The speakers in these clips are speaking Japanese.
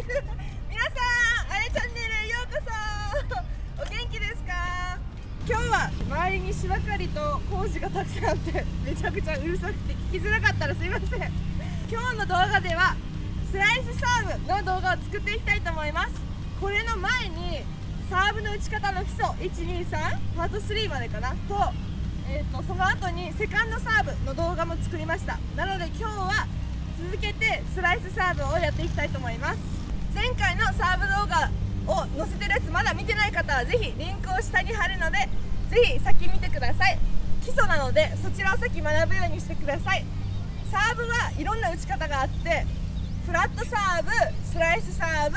皆さんあれチャンネルようこそ。お元気ですか？今日は周りに芝刈りと工事がたくさんあってめちゃくちゃうるさくて聞きづらかったらすいません。今日の動画ではスライスサーブの動画を作っていきたいと思います。これの前にサーブの打ち方の基礎123パート3までかな？と,、えー、とその後にセカンドサーブの動画も作りました。なので今日は続けてスライスサーブをやっていきたいと思います。前回のサーブ動画を載せてるやつまだ見てない方はぜひリンクを下に貼るのでぜひ先見てください。基礎なのでそちらを先学ぶようにしてください。サーブはいろんな打ち方があってフラットサーブスライスサーブ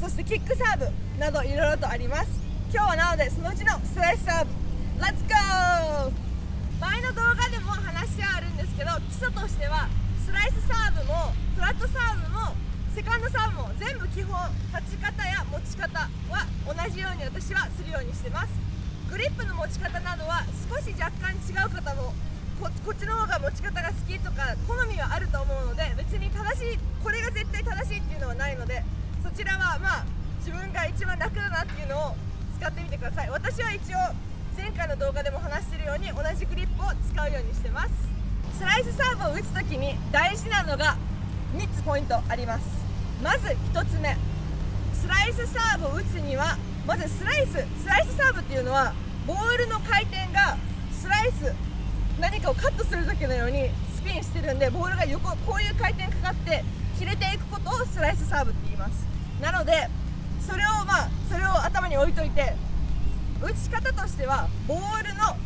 そしてキックサーブなどいろいろとあります。今日はなのでそのうちのスライスサーブ。Let's go! 前の動画でも話はあるんですけど基礎としてはスライスサーブもフラッ基本立ち方や持ち方は同じように私はするようにしてます。グリップの持ち方などは少し若干違う方もこっちの方が持ち方が好きとか好みはあると思うので別に正しいこれが絶対正しいっていうのはないのでそちらはまあ自分が一番楽だなっていうのを使ってみてください。私は一応前回の動画でも話してるように同じグリップを使うようにしてます。スライスサーブを打つ時に大事なのが3つポイントあります。まず1つ目。スライスサーブを打つにはまずスライス。スライスサーブっていうのはボールの回転がスライス。何かをカットする時のようにスピンしてるんでボールが横こういう回転かかって切れていくことをスライスサーブって言います。なのでそれをまあそれを頭に置いといて打ち方としてはボールの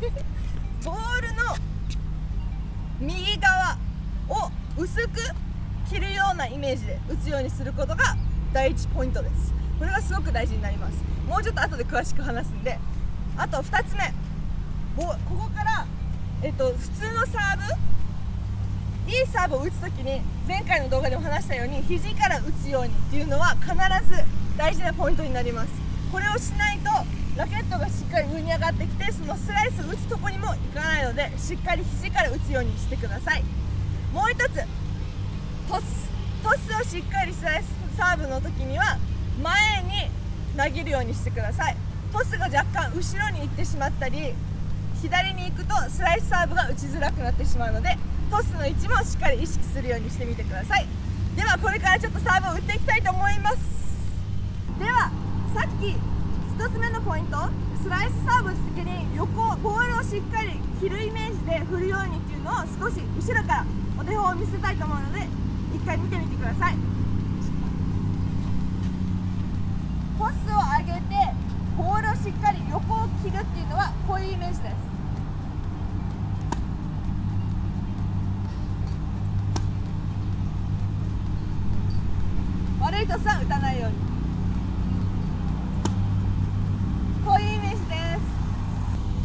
ボールの右側薄く切るようなイメージで打つようにすることが第一ポイントです。これがすごく大事になります。もうちょっと後で詳しく話すんで。あと2つ目。ここから、えっと、普通のサーブ。いいサーブを打つ時に前回の動画でも話したように肘から打つようにっていうのは必ず大事なポイントになります。これをしないとラケットがしっかり上に上がってきてそのスライスを打つとこにもいかないのでしっかり肘から打つようにしてください。もう一つ。トス。トスをしっかりスライスサーブの時には前に投げるようにしてください。トスが若干後ろに行ってしまったり左に行くとスライスサーブが打ちづらくなってしまうのでトスの位置もしっかり意識するようにしてみてください。ではこれからちょっとサーブを打っていきたいと思います。ではさっき1つ目のポイント。スライスサーブ打つ時に横ボールをしっかり切るイメージで振るようにっていうのを少し後ろから手本を見せたいと思うので一回見てみてください。トスを上げてボールをしっかり横を切るっていうのはこういうイメージです。悪いトスは打たないように。こういうイメージです。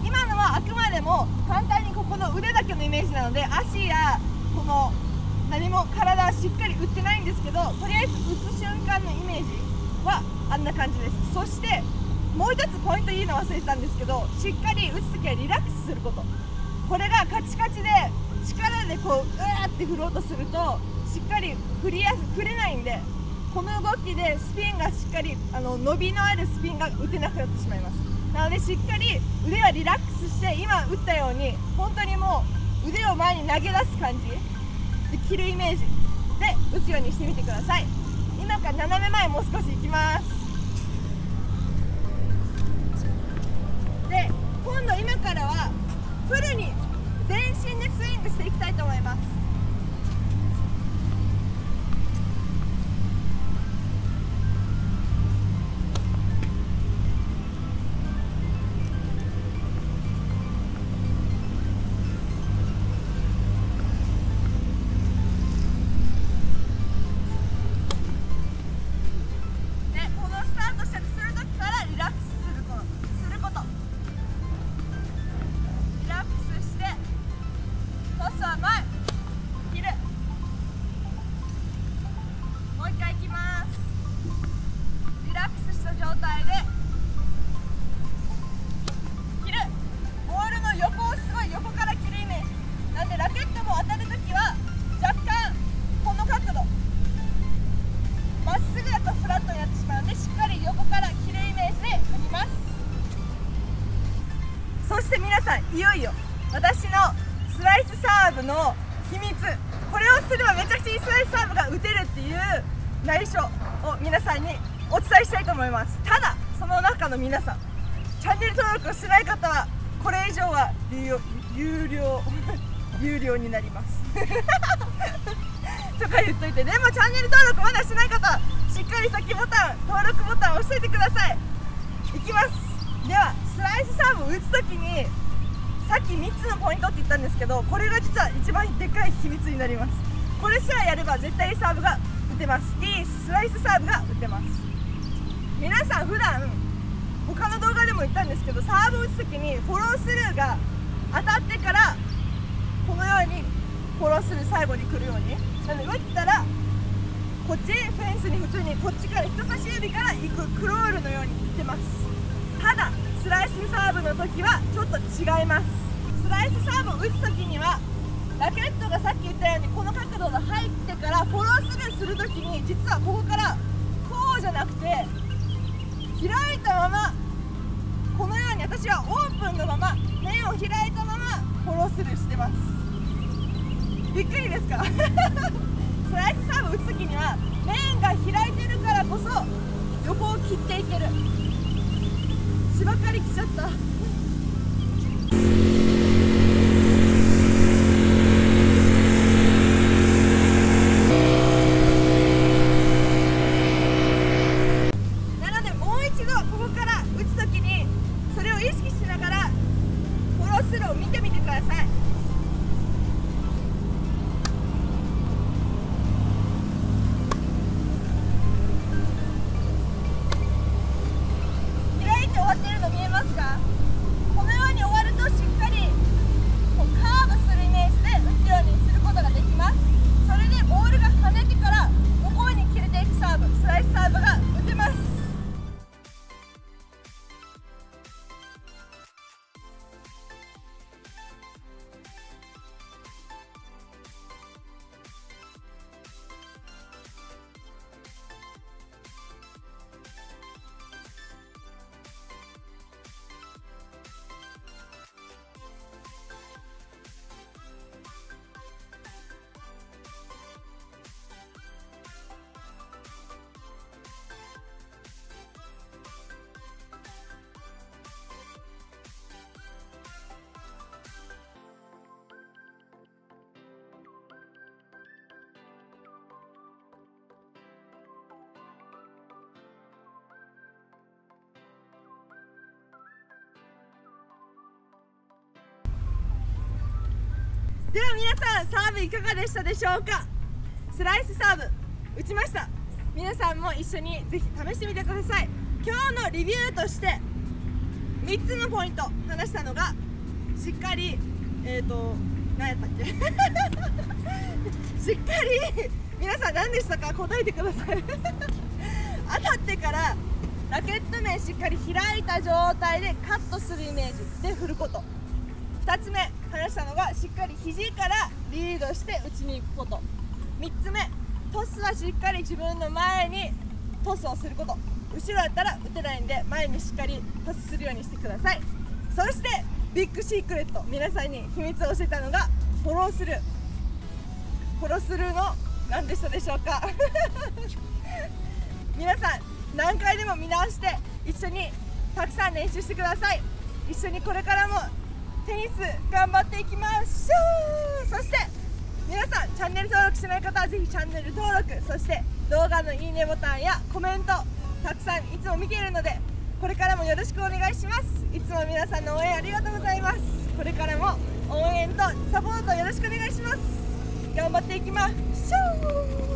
今のはあくまでも簡単にここの腕だけのイメージなので足やこの何も体はしっかり打ってないんですけどとりあえず打つ瞬間のイメージはあんな感じです。そしてもう一つポイント言うの忘れてたんですけどしっかり打つ時はリラックスすること。これがカチカチで力でこううわーって振ろうとするとしっかり振りやす振れないんでこの動きでスピンがしっかりあの伸びのあるスピンが打てなくなってしまいます。なのでしっかり腕はリラックスして今打ったように本当にもう腕を前に投げ出す感じ。で切るイメージ。で打つようにしてみてください。今から斜め前もう少し行きます。で今度今からはフルに全身でスイングしていきたいと思います。内緒を皆さんにお伝えしたいと思います。ただその中の皆さんチャンネル登録をしない方はこれ以上は有料 有料になります。とか言っといてでもチャンネル登録まだしてない方しっかり先ボタン登録ボタン押しておいてください。いきます。ではスライスサーブを打つ時にさっき3つのポイントって言ったんですけどこれが実は一番でかい秘密になります。これすらやれば絶対サーブが打てます。いいスライスサーブが打てます。皆さん普段他の動画でも言ったんですけどサーブを打つ時にフォロースルーが当たってからこのようにフォロースルー最後に来るように。なので打ったらこっちフェンスに普通にこっちから人差し指から行くクロールのように打ってます。ただスライスサーブの時はちょっと違います。スライスサーブを打つ時にはラケットがさっき言ったようにこの角度が入ってからフォロースルーする時に実はここからこうじゃなくて開いたままこのように私はオープンのまま面を開いたままフォロースルーしてます。びっくりですか？スライスサーブ打つ時には面が開いてるからこそ横を切っていける。芝刈り来ちゃった。では皆さんサーブいかがでしたでしょうか？スライスサーブ打ちました。皆さんも一緒にぜひ試してみてください。今日のリビューとして3つのポイント話したのがしっかりえっ、ー、と何やったっけ？しっかり皆さん何でしたか？答えてください。当たってからラケット面しっかり開いた状態でカットするイメージで振ること。2つ目話したのがしっかり肘からリードして打ちに行くこと。3つ目トスはしっかり自分の前にトスをすること。後ろだったら打てないんで前にしっかりトスするようにしてください。そしてビッグシークレット皆さんに秘密を教えたのがフォロースルー。フォロースルーの何でしたでしょうか？皆さん何回でも見直して一緒にたくさん練習してください。一緒にこれからもテニス頑張っていきましょうそして皆さんチャンネル登録してない方はぜひチャンネル登録そして動画のいいねボタンやコメントたくさんいつも見ているのでこれからもよろしくお願いしますいつも皆さんの応援ありがとうございますこれからも応援とサポートよろしくお願いします頑張っていきましょう。